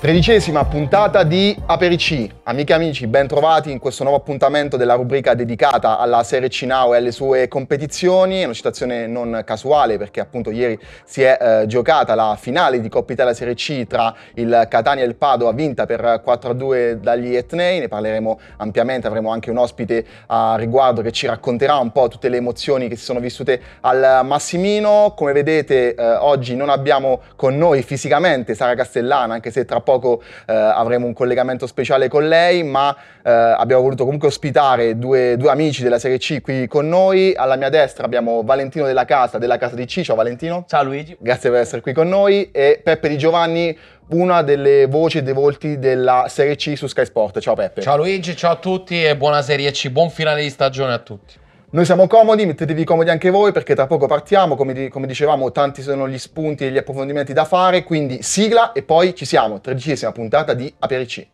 Tredicesima puntata di Aperici. Amiche e amici, ben trovati in questo nuovo appuntamento della rubrica dedicata alla Serie C Now e alle sue competizioni. È una citazione non casuale perché appunto ieri si è eh, giocata la finale di Coppa Italia Serie C tra il Catania e il Padova, vinta per 4-2 dagli etnei. Ne parleremo ampiamente, avremo anche un ospite a riguardo che ci racconterà un po' tutte le emozioni che si sono vissute al Massimino. Come vedete eh, oggi non abbiamo con noi fisicamente Sara Castellana, anche se tra poco poco eh, avremo un collegamento speciale con lei, ma eh, abbiamo voluto comunque ospitare due, due, amici della Serie C qui con noi. Alla mia destra abbiamo Valentino della Casa, della Casa di C. Ciao Valentino. Ciao Luigi. Grazie per essere qui con noi. E Peppe Di Giovanni, una delle voci e dei volti della Serie C su Sky Sport. Ciao Peppe. Ciao Luigi, ciao a tutti e buona Serie C. Buon finale di stagione a tutti. Noi siamo comodi, mettetevi comodi anche voi perché tra poco partiamo, come, di, come, dicevamo tanti sono gli spunti e gli approfondimenti da fare, quindi sigla e poi ci siamo, tredicesima puntata di Aperici.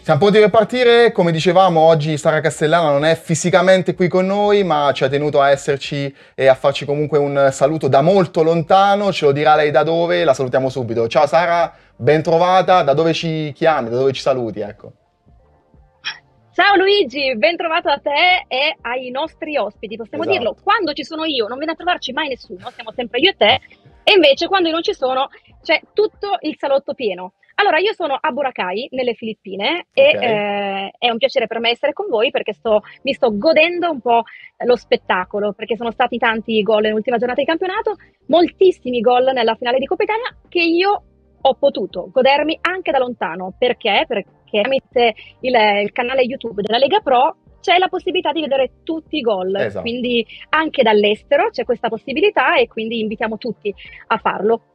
Siamo pronti per partire, come dicevamo oggi Sara Castellana non è fisicamente qui con noi ma ci ha tenuto a esserci e a farci comunque un saluto da molto lontano, ce lo dirà lei da dove, la salutiamo subito. Ciao Sara, ben trovata, da dove ci chiami, da dove ci saluti ecco. Ciao Luigi, ben trovato a te e ai nostri ospiti. Possiamo esatto. dirlo, quando ci sono io non viene a trovarci mai nessuno, siamo sempre io e te, e invece quando io non ci sono c'è tutto il salotto pieno. Allora, io sono a Boracay, nelle Filippine, okay. e eh, è un piacere per me essere con voi perché sto, mi sto godendo un po' lo spettacolo, perché sono stati tanti gol nell'ultima giornata di campionato, moltissimi gol nella finale di Coppa Italia che io ho potuto godermi anche da lontano. Perché? Perché tramite il, il canale YouTube della Lega Pro c'è la possibilità di vedere tutti i gol, esatto. quindi anche dall'estero c'è questa possibilità e quindi invitiamo tutti a farlo.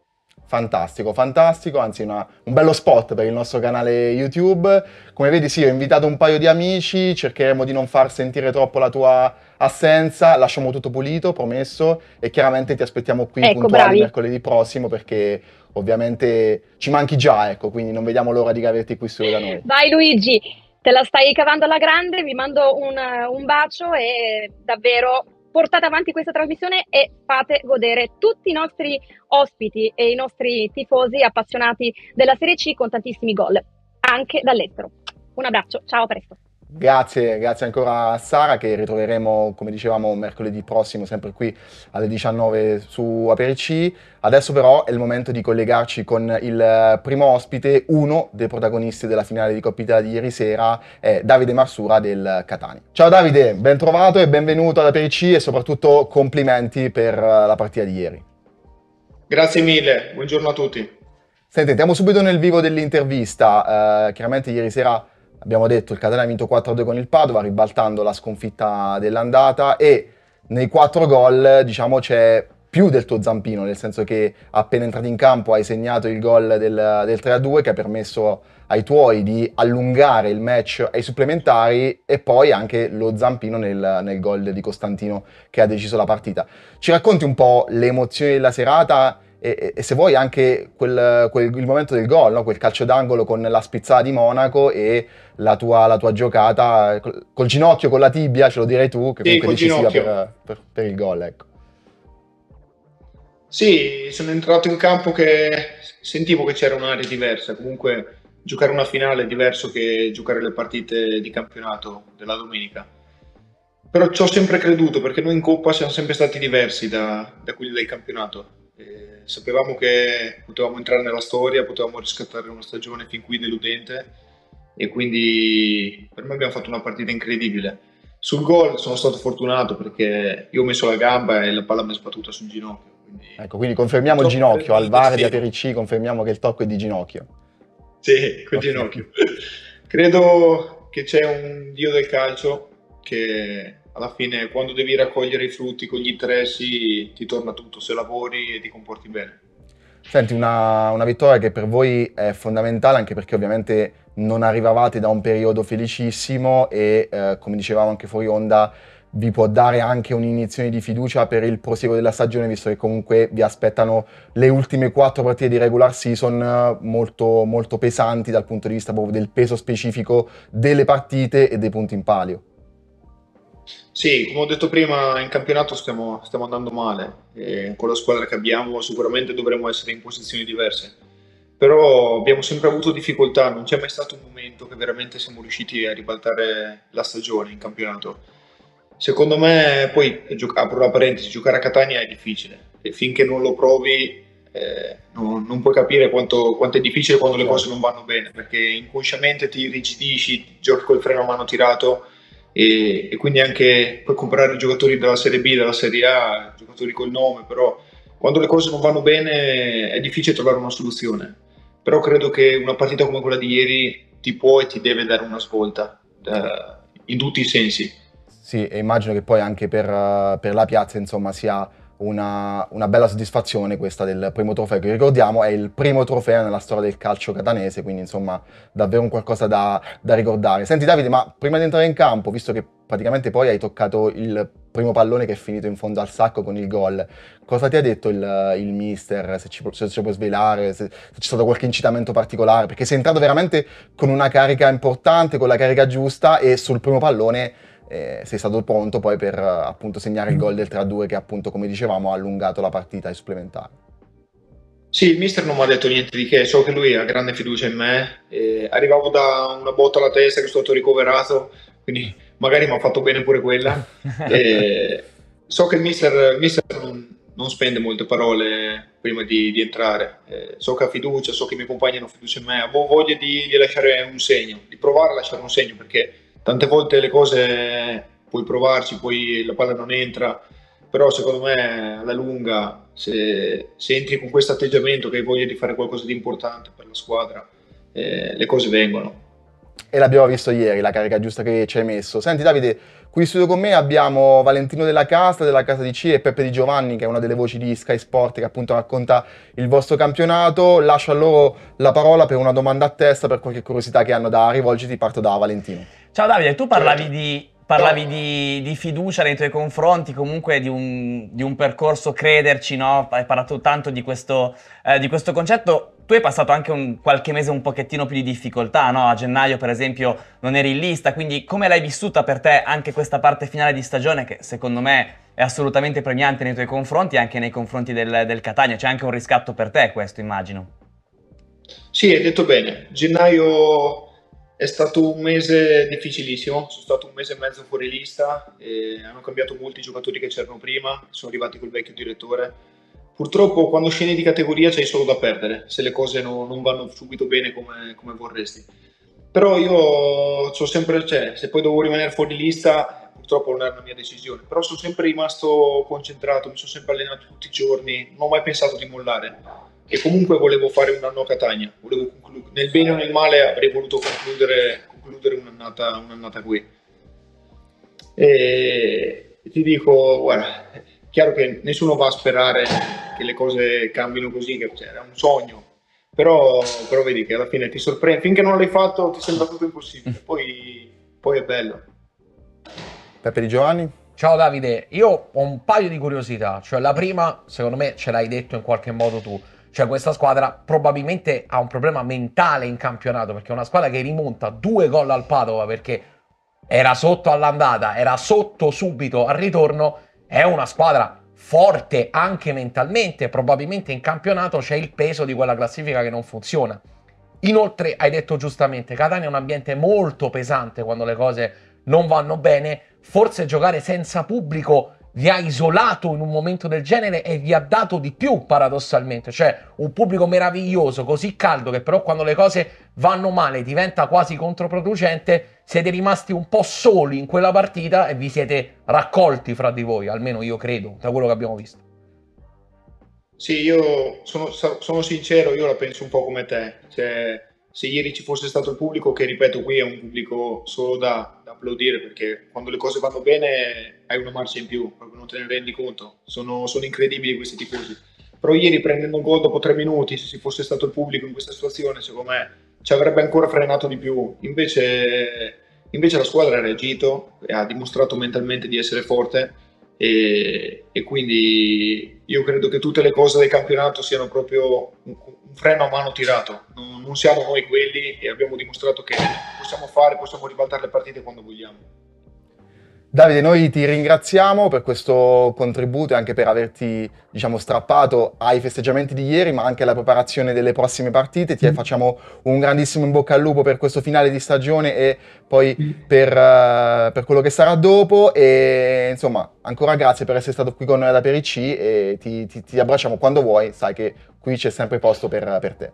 Fantastico, fantastico, anzi una, un bello spot per il nostro canale YouTube. Come vedi sì, ho invitato un paio di amici, cercheremo di non far sentire troppo la tua assenza, lasciamo tutto pulito, promesso, e chiaramente ti aspettiamo qui ecco, puntuali bravi. mercoledì prossimo perché ovviamente ci manchi già, ecco, quindi non vediamo l'ora di averti qui solo da noi. Vai Luigi, te la stai cavando alla grande, vi mando un, un bacio e davvero portate avanti questa trasmissione e fate godere tutti i nostri ospiti e i nostri tifosi appassionati della Serie C con tantissimi gol, anche dall'estero. Un abbraccio, ciao, a presto. Grazie, grazie ancora a Sara che ritroveremo, come dicevamo, mercoledì prossimo, sempre qui alle 19 su Aperici. Adesso però è il momento di collegarci con il primo ospite, uno dei protagonisti della finale di Coppa Italia di ieri sera, è Davide Marsura del Catania. Ciao Davide, ben trovato e benvenuto ad Aperici e soprattutto complimenti per la partita di ieri. Grazie mille, buongiorno a tutti. Senti, andiamo subito nel vivo dell'intervista. Uh, chiaramente ieri sera abbiamo detto il Catania ha vinto 4-2 con il Padova, ribaltando la sconfitta dell'andata e nei quattro gol diciamo c'è più del tuo zampino, nel senso che appena entrato in campo hai segnato il gol del, del 3-2 che ha permesso ai tuoi di allungare il match ai supplementari e poi anche lo zampino nel, nel gol di Costantino che ha deciso la partita. Ci racconti un po' le emozioni della serata e, e, se vuoi anche quel, quel, il momento del gol, no? quel calcio d'angolo con la spizzata di Monaco e la tua, la tua giocata col, col, ginocchio, con la tibia, ce lo direi tu, che comunque sì, decisiva per, per, per, il gol. Ecco. Sì, sono entrato in campo che sentivo che c'era un'area diversa, comunque giocare una finale è diverso che giocare le partite di campionato della domenica. Però ci ho sempre creduto perché noi in Coppa siamo sempre stati diversi da, da quelli del campionato e sapevamo che potevamo entrare nella storia, potevamo riscattare una stagione fin qui deludente e quindi per me abbiamo fatto una partita incredibile. Sul gol sono stato fortunato perché io ho messo la gamba e la palla mi è sbattuta sul ginocchio. Quindi... Ecco, quindi confermiamo il ginocchio, al VAR di Aperici confermiamo che il tocco è di ginocchio. Sì, col okay. ginocchio. Credo che c'è un dio del calcio che alla fine quando devi raccogliere i frutti con gli interessi ti torna tutto se lavori e ti comporti bene. Senti, una, una, vittoria che per voi è fondamentale anche perché ovviamente non arrivavate da un periodo felicissimo e eh, come dicevamo anche fuori onda vi può dare anche un'iniezione di fiducia per il proseguo della stagione visto che comunque vi aspettano le ultime quattro partite di regular season eh, molto, molto pesanti dal punto di vista proprio del peso specifico delle partite e dei punti in palio. Sì, come ho detto prima, in campionato stiamo, stiamo andando male. E con la squadra che abbiamo sicuramente dovremmo essere in posizioni diverse. Però abbiamo sempre avuto difficoltà, non c'è mai stato un momento che veramente siamo riusciti a ribaltare la stagione in campionato. Secondo me, poi, apro la parentesi, giocare a Catania è difficile e finché non lo provi eh, non, non, puoi capire quanto, quanto, è difficile quando le cose non vanno bene, perché inconsciamente ti rigidisci, giochi col freno a mano tirato e, e, quindi anche puoi comprare giocatori della Serie B, della Serie A, giocatori col nome, però quando le cose non vanno bene è difficile trovare una soluzione. Però credo che una partita come quella di ieri ti può e ti deve dare una svolta eh, in tutti i sensi. Sì, e immagino che poi anche per, per la piazza insomma sia una, una, bella soddisfazione questa del primo trofeo che ricordiamo è il primo trofeo nella storia del calcio catanese quindi insomma davvero un qualcosa da, da, ricordare. Senti Davide ma prima di entrare in campo visto che praticamente poi hai toccato il primo pallone che è finito in fondo al sacco con il gol cosa ti ha detto il, il mister? Se ci, se ci puoi svelare se, se, c'è stato qualche incitamento particolare? Perché sei entrato veramente con una carica importante con la carica giusta e sul primo pallone eh, sei stato pronto poi per appunto segnare il gol del 3-2 che appunto come dicevamo ha allungato la partita ai supplementari. Sì, il mister non mi ha detto niente di che, so che lui ha grande fiducia in me, eh, arrivavo da una botta alla testa che sono stato ricoverato, quindi magari mi ha fatto bene pure quella. eh, so che il mister, il mister non, non, spende molte parole prima di, di entrare, eh, so che ha fiducia, so che i miei compagni hanno fiducia in me, avevo voglia di, di lasciare un segno, di provare a lasciare un segno perché tante volte le cose puoi provarci, poi la palla non entra, però secondo me alla lunga se, se entri con questo atteggiamento che hai voglia di fare qualcosa di importante per la squadra, eh, le cose vengono. E l'abbiamo visto ieri, la carica giusta che ci hai messo. Senti Davide, qui in studio con me abbiamo Valentino della Casta, della Casa di C e Peppe Di Giovanni, che è una delle voci di Sky Sport che appunto racconta il vostro campionato. Lascio a loro la parola per una domanda a testa, per qualche curiosità che hanno da rivolgerti, parto da Valentino. Ciao Davide, tu parlavi di, parlavi di, di, fiducia nei tuoi confronti, comunque di un, di un percorso crederci, no? Hai parlato tanto di questo, eh, di questo, concetto. Tu hai passato anche un, qualche mese un pochettino più di difficoltà, no? A gennaio, per esempio, non eri in lista, quindi come l'hai vissuta per te anche questa parte finale di stagione che secondo me è assolutamente premiante nei tuoi confronti e anche nei confronti del, del Catania? C'è anche un riscatto per te questo, immagino. Sì, hai detto bene. Gennaio è stato un mese difficilissimo, sono stato un mese e mezzo fuori lista, hanno cambiato molti giocatori che c'erano prima, sono arrivati col vecchio direttore. Purtroppo quando scendi di categoria c'hai solo da perdere, se le cose no, non vanno subito bene come, come vorresti. Però io so sempre, cioè, se poi devo rimanere fuori lista, purtroppo non era una mia decisione, però sono sempre rimasto concentrato, mi sono sempre allenato tutti i giorni, non ho mai pensato di mollare e comunque volevo fare un anno a Catania, conclu- nel bene o nel male avrei voluto concludere, concludere un'annata, un'annata, qui. E ti dico, guarda, è chiaro che nessuno va a sperare che le cose cambino così, che cioè, era un sogno, però, però, vedi che alla fine ti sorprende, finché non l'hai fatto ti sembra tutto impossibile, poi, poi è bello. Peppe Di Giovanni? Ciao Davide, io ho un paio di curiosità, cioè la prima, secondo me ce l'hai detto in qualche modo tu, cioè questa squadra probabilmente ha un problema mentale in campionato perché è una squadra che rimonta due gol al Padova perché era sotto all'andata, era sotto subito al ritorno, è una squadra forte anche mentalmente, probabilmente in campionato c'è il peso di quella classifica che non funziona. Inoltre, hai detto giustamente, Catania è un ambiente molto pesante quando le cose non vanno bene, forse giocare senza pubblico vi ha isolato in un momento del genere e vi ha dato di più paradossalmente, cioè un pubblico meraviglioso, così caldo che però quando le cose vanno male diventa quasi controproducente, siete rimasti un po' soli in quella partita e vi siete raccolti fra di voi, almeno io credo, da quello che abbiamo visto. Sì, io sono, sono sincero, io la penso un po' come te, cioè se ieri ci fosse stato il pubblico, che ripeto qui è un pubblico solo da, da, applaudire perché quando le cose vanno bene hai una marcia in più, proprio non te ne rendi conto, sono, sono incredibili questi tifosi. Però ieri prendendo un gol dopo tre minuti, se ci fosse stato il pubblico in questa situazione, secondo me ci avrebbe ancora frenato di più. Invece, invece la squadra ha reagito, ha dimostrato mentalmente di essere forte e, e, quindi io credo che tutte le cose del campionato siano proprio un, un freno a mano tirato. Non, non, siamo noi quelli e abbiamo dimostrato che possiamo fare, possiamo ribaltare le partite quando vogliamo. Davide, noi ti ringraziamo per questo contributo e anche per averti, diciamo, strappato ai festeggiamenti di ieri, ma anche alla preparazione delle prossime partite. Ti facciamo un grandissimo in bocca al lupo per questo finale di stagione e poi per, uh, per quello che sarà dopo. E insomma, ancora grazie per essere stato qui con noi ad Aperic e ti, ti, ti abbracciamo quando vuoi. Sai che qui c'è sempre posto per, per te.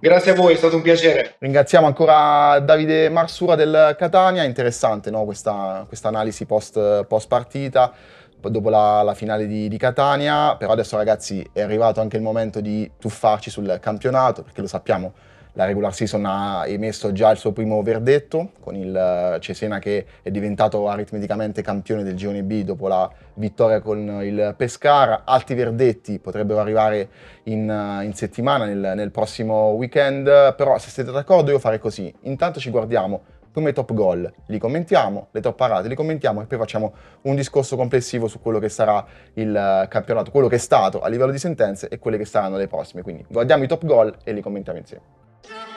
Grazie a voi, è stato un piacere. Ringraziamo ancora Davide Marsura del Catania, interessante no? questa, analisi post, post partita dopo la, la finale di, di, Catania, però adesso ragazzi è arrivato anche il momento di tuffarci sul campionato, perché lo sappiamo, la regular season ha emesso già il suo primo verdetto con il eh, Cesena che è diventato aritmeticamente campione del girone B dopo la vittoria con il Pescara. Altri verdetti potrebbero arrivare in, eh, in settimana, nel, nel prossimo weekend, però se siete d'accordo io farei così. Intanto ci guardiamo come top goal, li commentiamo, le top parate li commentiamo e poi facciamo un discorso complessivo su quello che sarà il eh, campionato, quello che è stato a livello di sentenze e quelle che saranno le prossime. Quindi guardiamo i top goal e li commentiamo insieme. Yeah.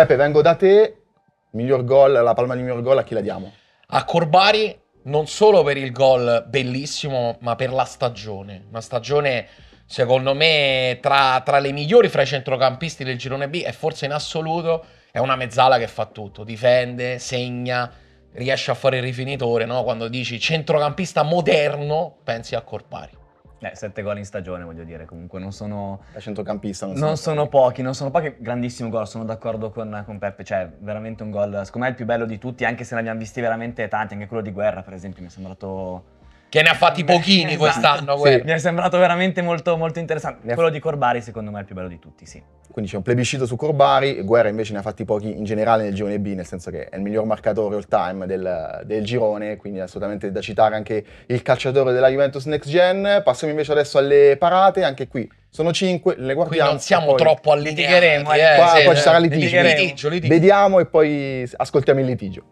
Peppe, vengo da te. Miglior gol, la palma di miglior gol a chi la diamo? A Corbari, non solo per il gol bellissimo, ma per la stagione. Una stagione, secondo me, tra, tra le migliori fra i centrocampisti del girone B e forse in assoluto è una mezzala che fa tutto. Difende, segna, riesce a fare il rifinitore. No? Quando dici centrocampista moderno, pensi a Corbari. Eh, sette gol in stagione, voglio dire, comunque non sono... Da centrocampista non, non sono pochi, non sono pochi, grandissimo gol, sono d'accordo con, con, Peppe, cioè veramente un gol, secondo me è il più bello di tutti, anche se ne abbiamo visti veramente tanti, anche quello di Guerra per esempio mi è sembrato che ne ha fatti pochini esatto. quest'anno. Sì. Mi è sembrato veramente molto, molto interessante. Quello di Corbari secondo me è il più bello di tutti, sì. Quindi c'è un plebiscito su Corbari, Guerra invece ne ha fatti pochi in generale nel girone B, nel senso che è il miglior marcatore all time del, del girone, quindi assolutamente da citare anche il calciatore della Juventus Next Gen. Passiamo invece adesso alle parate, anche qui sono cinque, le guardiamo. Qui non siamo poi... troppo allineati. Eh, qua, sì, poi ci sarà litigio. litigio, litigio. Vediamo e poi ascoltiamo il litigio.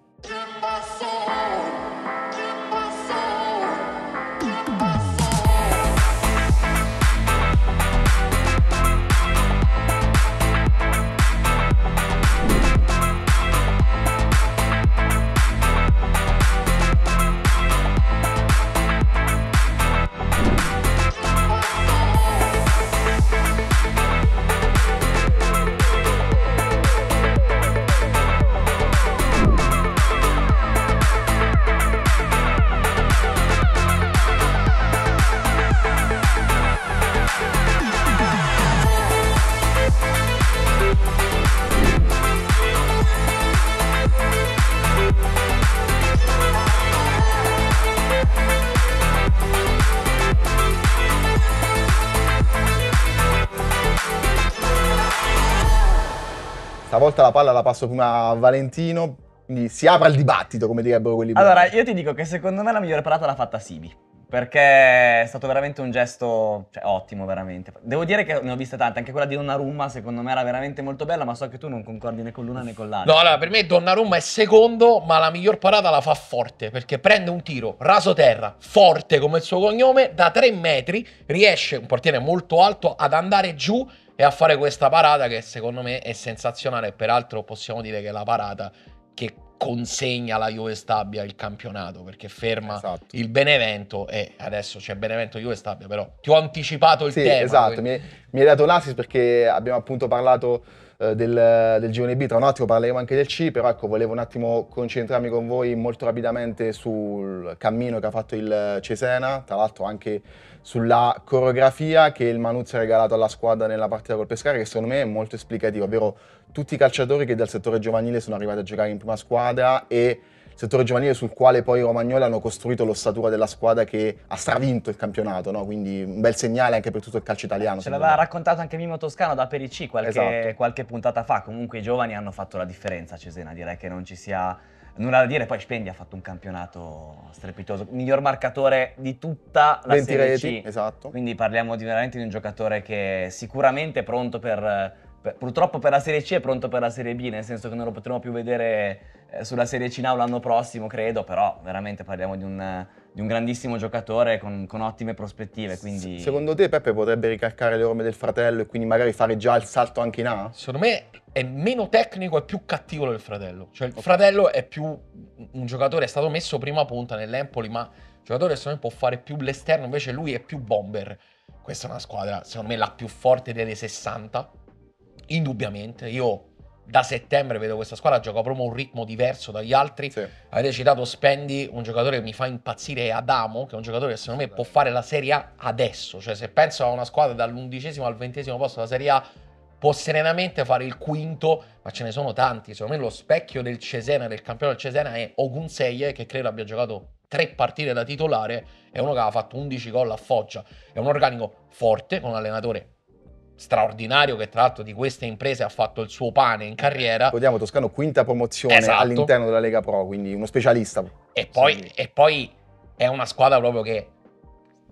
Stavolta la palla la passo prima a Valentino, quindi si apre il dibattito, come direbbero quelli Allora, io ti dico che secondo me la migliore parata l'ha fatta Sibi. Perché è stato veramente un gesto cioè, ottimo, veramente. Devo dire che ne ho viste tante, anche quella di Donnarumma secondo me era veramente molto bella, ma so che tu non concordi né con l'una né con l'altra. No, allora, per me Donnarumma è secondo, ma la miglior parata la fa forte, perché prende un tiro raso terra, forte come il suo cognome, da tre metri, riesce, un portiere molto alto, ad andare giù e a fare questa parata che secondo me è sensazionale. Peraltro possiamo dire che è la parata che consegna alla Juve Stabia il campionato perché ferma esatto. il Benevento e adesso c'è Benevento Juve Stabia però ti ho anticipato il sì, tema esatto mi, mi, hai dato l'assist perché abbiamo appunto parlato eh, del, del girone B, tra un attimo parleremo anche del C, però ecco, volevo un attimo concentrarmi con voi molto rapidamente sul cammino che ha fatto il Cesena, tra l'altro anche sulla coreografia che il Manuzzi ha regalato alla squadra nella partita col Pescara, che secondo me è molto esplicativa, ovvero tutti i calciatori che dal settore giovanile sono arrivati a giocare in prima squadra e settore giovanile sul quale poi i romagnoli hanno costruito l'ossatura della squadra che ha stravinto il campionato, no? quindi un bel segnale anche per tutto il calcio italiano. Ce l'aveva raccontato anche Mimo Toscano da Perici qualche, Esatto. qualche puntata fa, comunque i giovani hanno fatto la differenza a Cesena, direi che non ci sia nulla da dire, poi Spendi ha fatto un campionato strepitoso, miglior marcatore di tutta la 20 Serie C, esatto. quindi parliamo di veramente di un giocatore che è sicuramente è pronto per- purtroppo per la Serie C è pronto per la Serie B, nel senso che non lo potremo più vedere eh, sulla Serie C Now l'anno prossimo, credo, però veramente parliamo di un, di un grandissimo giocatore con, con ottime prospettive, quindi... Secondo te Peppe potrebbe ricalcare le orme del fratello e quindi magari fare già il salto anche in A? Secondo me è meno tecnico e più cattivo del fratello. Cioè, il fratello è più un giocatore, è stato messo prima punta nell'Empoli, ma un giocatore che secondo me può fare più l'esterno, invece lui è più bomber. Questa è una squadra, secondo me, la più forte delle 60. Indubbiamente. Io da settembre vedo questa squadra gioca proprio un ritmo diverso dagli altri. Sì. Avete citato Spendi, un giocatore che mi fa impazzire è Adamo, che è un giocatore che secondo me può fare la Serie A adesso. Cioè, se penso a una squadra dall'undicesimo al ventesimo posto della Serie A, può serenamente fare il quinto, ma ce ne sono tanti. Secondo me lo specchio del Cesena, del campione del Cesena, è Ogunseye, che credo abbia giocato tre partite da titolare, è uno che aveva fatto 11 gol a Foggia. È un organico forte, con un allenatore straordinario che tra l'altro di queste imprese ha fatto il suo pane in carriera. Ricordiamo Toscano quinta promozione Esatto. all'interno della Lega Pro, quindi uno specialista. E poi, Sì. e poi è una squadra proprio che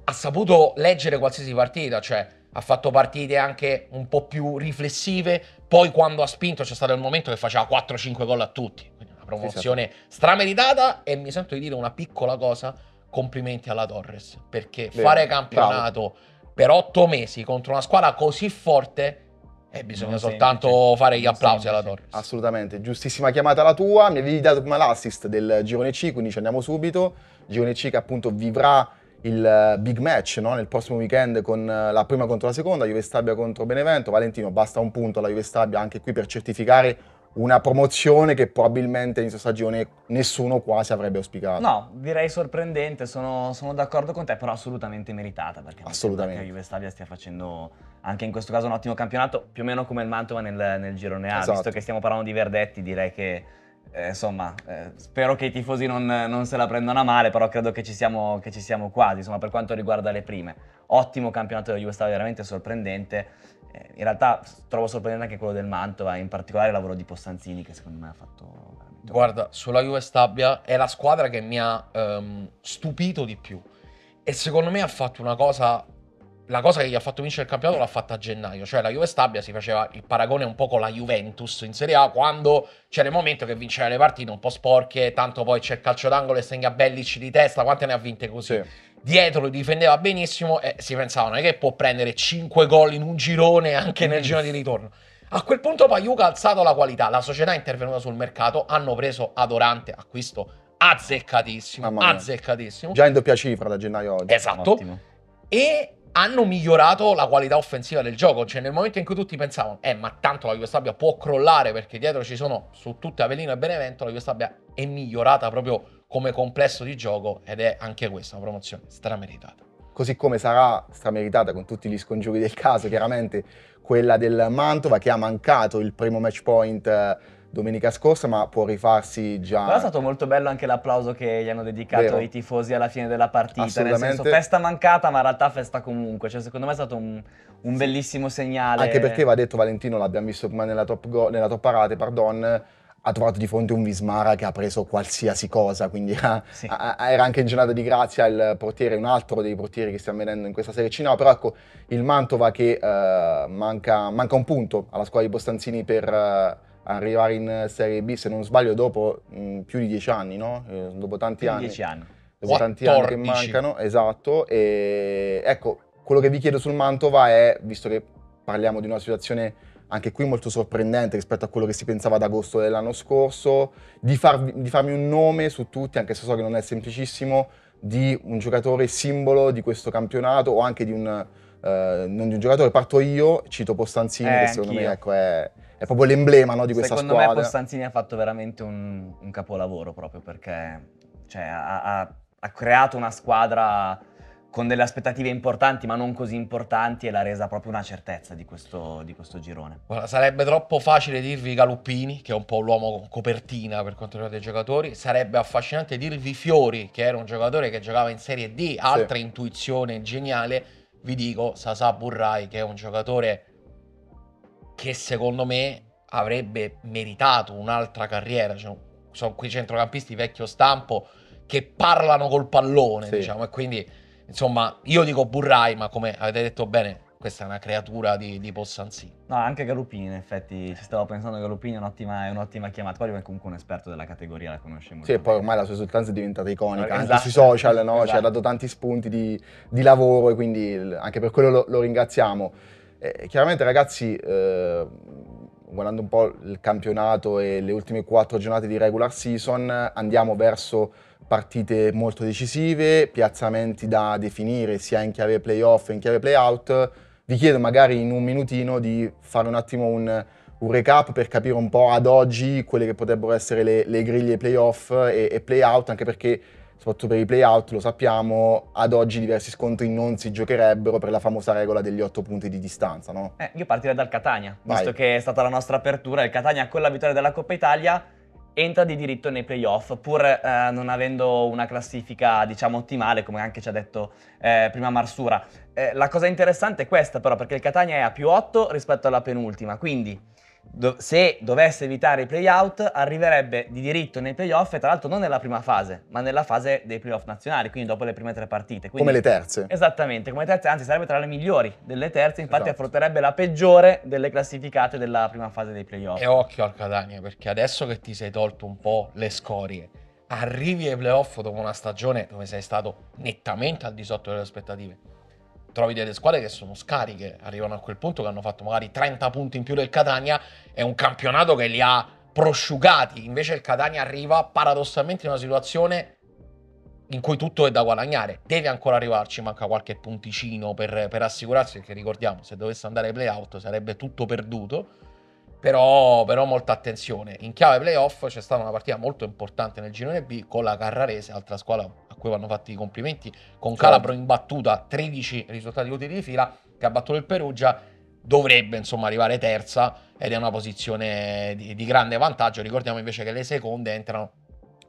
ha saputo leggere qualsiasi partita, cioè ha fatto partite anche un po' più riflessive. Poi quando ha spinto c'è stato il momento che faceva 4-5 gol a tutti. Quindi una promozione strameritata e mi sento di dire una piccola cosa, complimenti alla Torres, perché Vero, fare campionato per otto mesi contro una squadra così forte, eh, bisogna Non soltanto semplice, fare gli applausi alla. Torres. Assolutamente, giustissima chiamata la tua. Mi avevi dato prima l'assist del Girone C, quindi ci andiamo subito. Girone C che appunto vivrà il eh, big match no? nel prossimo weekend con eh, la prima contro la seconda, Juve Stabia contro Benevento. Valentino, basta un punto alla Juve Stabia anche qui per certificare una promozione che probabilmente in questa stagione nessuno quasi avrebbe auspicato. No, direi sorprendente, sono, sono d'accordo con te, però assolutamente meritata perché Assolutamente. che Juve Stabia stia facendo anche in questo caso un ottimo campionato, più o meno come il Mantova nel, nel girone A. Esatto. Visto che stiamo parlando di Verdetti, direi che eh, insomma, eh, spero che i tifosi non, non se la prendano a male, però credo che ci siamo, che ci siamo quasi, insomma, per quanto riguarda le prime. Ottimo campionato della Juve Stabia, veramente sorprendente. In realtà trovo sorprendente anche quello del Mantova, in particolare il lavoro di Postanzini che secondo me ha fatto veramente Guarda, sulla Juve Stabia è la squadra che mi ha ehm, stupito di più. E secondo me ha fatto una cosa. La cosa che gli ha fatto vincere il campionato l'ha fatta a gennaio. Cioè, la Juve Stabia si faceva il paragone un po' con la Juventus in Serie A quando c'era il momento che vinceva le partite un po' sporche. Tanto poi c'è il calcio d'angolo e segna Bellic di testa. Quante ne ha vinte così? Sì. Dietro lo difendeva benissimo e si pensava non è che può prendere 5 gol in un girone anche nel girone di ritorno. A quel punto Pagliuca ha alzato la qualità, la società è intervenuta sul mercato, hanno preso Adorante, acquisto azzeccatissimo, azzeccatissimo. Già in doppia cifra da gennaio a oggi. Esatto. Ottimo. E hanno migliorato la qualità offensiva del gioco. Cioè, nel momento in cui tutti pensavano, eh, ma tanto la Juve Stabia può crollare perché dietro ci sono su tutte Avellino e Benevento, la Juve Stabia è migliorata proprio come complesso di gioco ed è anche questa una promozione strameritata. così come sarà strameritata con tutti gli scongiuri del caso, chiaramente quella del Mantova che ha mancato il primo match point eh, domenica scorsa, ma può rifarsi già. Però è stato molto bello anche l'applauso che gli hanno dedicato Vero. i tifosi alla fine della partita. Nel senso, festa mancata, ma in realtà festa comunque. Cioè, secondo me è stato un, un bellissimo segnale. Anche perché va detto Valentino, l'abbiamo visto prima nella top, go- nella top parate, pardon, ha trovato di fronte un Vismara che ha preso qualsiasi cosa, quindi ha- Sì. a- a- era anche in giornata di grazia il portiere, un altro dei portieri che stiamo vedendo in questa Serie C. No, però ecco, il Mantova che eh, manca, manca un punto alla squadra di Bostanzini per eh, arrivare in Serie B, se non sbaglio, dopo mh, più di dieci anni, no? Eh, dopo tanti Più anni. dieci anni. dopo tanti anni che 14. mancano, esatto. E ecco, quello che vi chiedo sul Mantova è, visto che parliamo di una situazione anche qui molto sorprendente rispetto a quello che si pensava ad agosto dell'anno scorso, di, farvi- di farmi un nome su tutti, anche se so che non è semplicissimo, di un giocatore simbolo di questo campionato o anche di un eh, non di un giocatore, parto io, cito Postanzini, Eh, che secondo me anch'io. ecco, è, è proprio l'emblema no, di questa Secondo squadra. me Postanzini ha fatto veramente un, un capolavoro proprio perché cioè, ha, ha- ha creato una squadra con delle aspettative importanti ma non così importanti e l'ha resa proprio una certezza di questo, di questo girone. Guarda, sarebbe troppo facile dirvi Galuppini, che è un po' l'uomo con copertina per quanto riguarda i giocatori. Sarebbe affascinante dirvi Fiori, che era un giocatore che giocava in Serie D, altra intuizione geniale. Vi dico Sasà Burrai, che è un giocatore che secondo me avrebbe meritato un'altra carriera. Cioè, sono quei centrocampisti vecchio stampo che parlano col pallone, Sì. diciamo, e quindi insomma io dico Burrai, ma come avete detto bene, questa è una creatura di, di Possanzini. No, anche Galupini in effetti, ci stavo pensando Galupini è un'ottima, è un'ottima chiamata, poi è comunque un esperto della categoria, la conosciamo. Sì, e poi ormai la sua esultanza è diventata iconica, anche Esatto. sui social, no? Ci ha Esatto. dato tanti spunti di, di lavoro e quindi anche per quello lo, lo ringraziamo. Eh, chiaramente ragazzi, eh, guardando un po' il campionato e le ultime quattro giornate di regular season, andiamo verso partite molto decisive, piazzamenti da definire sia in chiave playoff che in chiave playout. Vi chiedo magari in un minutino di fare un attimo un, un recap per capire un po' ad oggi quelle che potrebbero essere le, le griglie playoff e, e playout, anche perché soprattutto per i playout lo sappiamo, ad oggi diversi scontri non si giocherebbero per la famosa regola degli otto punti di distanza, no? Eh, io partirei dal Catania, Vai. visto che è stata la nostra apertura. Il Catania con la vittoria della Coppa Italia entra di diritto nei playoff, pur eh, non avendo una classifica, diciamo, ottimale, come anche ci ha detto eh, prima Marsura. Eh, la cosa interessante è questa, però, perché il Catania è a più 8 rispetto alla penultima, quindi do- se dovesse evitare i playout, arriverebbe di diritto nei playoff, e tra l'altro non nella prima fase, ma nella fase dei playoff nazionali, quindi dopo le prime tre partite. Quindi- Come le terze. Esattamente, come terze, anzi sarebbe tra le migliori delle terze, infatti Esatto. affronterebbe la peggiore delle classificate della prima fase dei playoff. E occhio al Catania, perché adesso che ti sei tolto un po' le scorie, arrivi ai playoff dopo una stagione dove sei stato nettamente al di sotto delle aspettative. Trovi delle squadre che sono scariche, arrivano a quel punto che hanno fatto magari 30 punti in più del Catania, è un campionato che li ha prosciugati, invece il Catania arriva paradossalmente in una situazione in cui tutto è da guadagnare. Deve ancora arrivarci, manca qualche punticino per, per assicurarsi, perché ricordiamo, se dovesse andare ai playout sarebbe tutto perduto. Però, però molta attenzione. In chiave playoff c'è stata una partita molto importante nel girone B con la Carrarese, altra squadra cui vanno fatti i complimenti, con Certo. Calabro in battuta, 13 risultati utili di fila, che ha battuto il Perugia, dovrebbe insomma arrivare terza ed è una posizione di, di grande vantaggio. Ricordiamo invece che le seconde entrano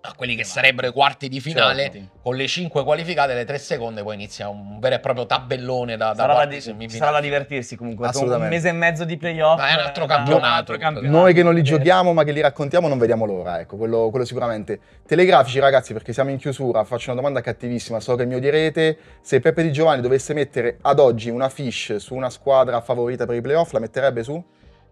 a quelli che sarebbero i quarti di finale, Certo. con le 5 qualificate, le 3 seconde, poi inizia un vero e proprio tabellone da, da Sarà da, quarti di- sarà da divertirsi comunque. Un mese e mezzo di playoff. Ma è un altro eh, campionato. un altro campionato. Noi che non li giochiamo ma che li raccontiamo non vediamo l'ora, ecco, quello, quello sicuramente. Telegrafici ragazzi perché siamo in chiusura, faccio una domanda cattivissima, so che mi odierete, se Peppe Di Giovanni dovesse mettere ad oggi una fish su una squadra favorita per i playoff, la metterebbe su?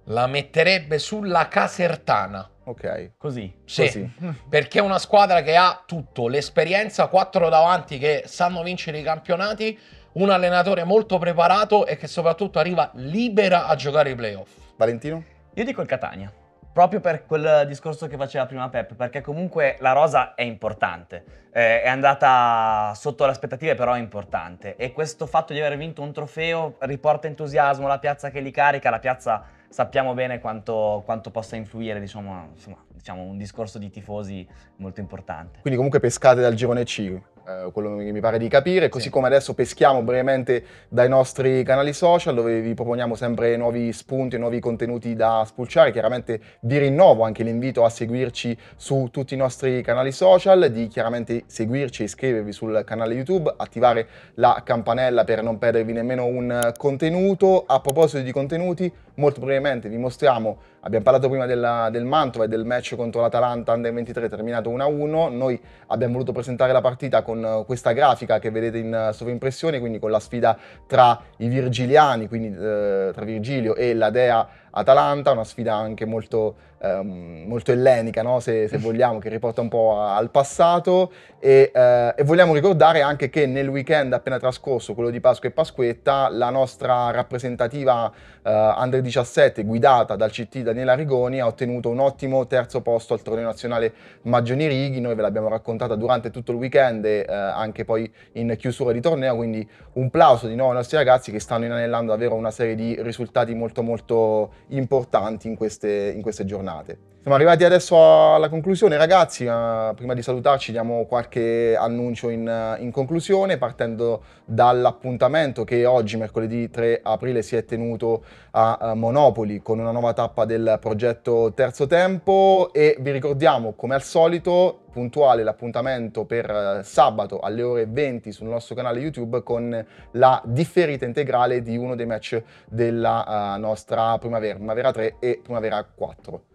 La metterebbe sulla Casertana. Ok, Così. Sì, Così. perché è una squadra che ha tutto, l'esperienza, quattro davanti che sanno vincere i campionati, un allenatore molto preparato e che soprattutto arriva libera a giocare i playoff. Valentino? Io dico il Catania. Proprio per quel discorso che faceva prima Pep, perché comunque la rosa è importante, Eh, è andata sotto le aspettative però è importante e questo fatto di aver vinto un trofeo riporta entusiasmo, la piazza che li carica, la piazza sappiamo bene quanto, quanto possa influire, diciamo, insomma, diciamo un discorso di tifosi molto importante. Quindi comunque pescate dal girone C, eh, quello che mi pare di capire, così Sì. come adesso peschiamo brevemente dai nostri canali social dove vi proponiamo sempre nuovi spunti e nuovi contenuti da spulciare. Chiaramente vi rinnovo anche l'invito a seguirci su tutti i nostri canali social, di chiaramente seguirci e iscrivervi sul canale YouTube, attivare la campanella per non perdervi nemmeno un contenuto. A proposito di contenuti, molto brevemente vi mostriamo, abbiamo parlato prima della- del Mantova e del match contro l'Atalanta Under 23 terminato 1-1, noi abbiamo voluto presentare la partita con eh, questa grafica che vedete in eh, sovraimpressione, quindi con la sfida tra i virgiliani, quindi eh, tra Virgilio e la Dea Atalanta, una sfida anche molto, ehm, molto ellenica, no? se, se, vogliamo, che riporta un po' al passato. E, eh, e, vogliamo ricordare anche che nel weekend appena trascorso, quello di Pasqua e Pasquetta, la nostra rappresentativa eh, Under 17 guidata dal CT Daniela Rigoni ha ottenuto un ottimo terzo posto al torneo nazionale Magioni Righi, noi ve l'abbiamo raccontata durante tutto il weekend e eh, anche poi in chiusura di torneo, quindi un plauso di nuovo ai nostri ragazzi che stanno inanellando davvero una serie di risultati molto molto importanti in queste, in queste giornate. Siamo arrivati adesso alla conclusione ragazzi, uh, prima di salutarci diamo qualche annuncio in, in conclusione partendo dall'appuntamento che oggi mercoledì 3 aprile si è tenuto a uh, Monopoli con una nuova tappa del progetto Terzo Tempo e vi ricordiamo come al solito puntuale l'appuntamento per uh, sabato alle ore 20 sul nostro canale YouTube con la differita integrale di uno dei match della nostra primavera, primavera 3 e primavera 4.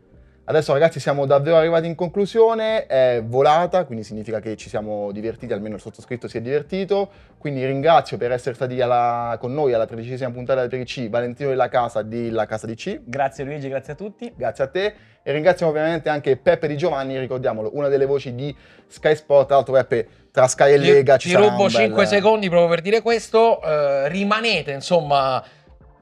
Adesso ragazzi siamo davvero arrivati in conclusione, è volata, quindi significa che ci siamo divertiti, almeno il sottoscritto si è divertito, quindi ringrazio per essere stati alla, con noi alla tredicesima puntata del TRC Valentino della Casa di La Casa di C. Grazie Luigi, grazie a tutti. Grazie a te. E ringraziamo ovviamente anche Peppe Di Giovanni, ricordiamolo, una delle voci di Sky Sport, tra l'altro Peppe tra Sky e Lega ci, ci sarà rubo 5 bel... secondi proprio per dire questo, uh, rimanete insomma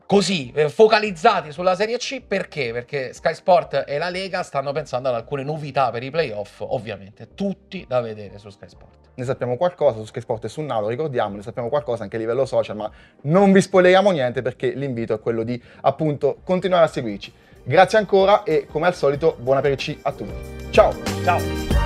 così eh, focalizzati sulla Serie C perché? Perché Sky Sport e la Lega stanno pensando ad alcune novità per i playoff, ovviamente, tutti da vedere su Sky Sport. Ne sappiamo qualcosa su Sky Sport e su Nalo, ricordiamo, ne sappiamo qualcosa anche a livello social, ma non vi spoileriamo niente perché l'invito è quello di appunto continuare a seguirci. Grazie ancora e come al solito buona per C a tutti. Ciao! Ciao!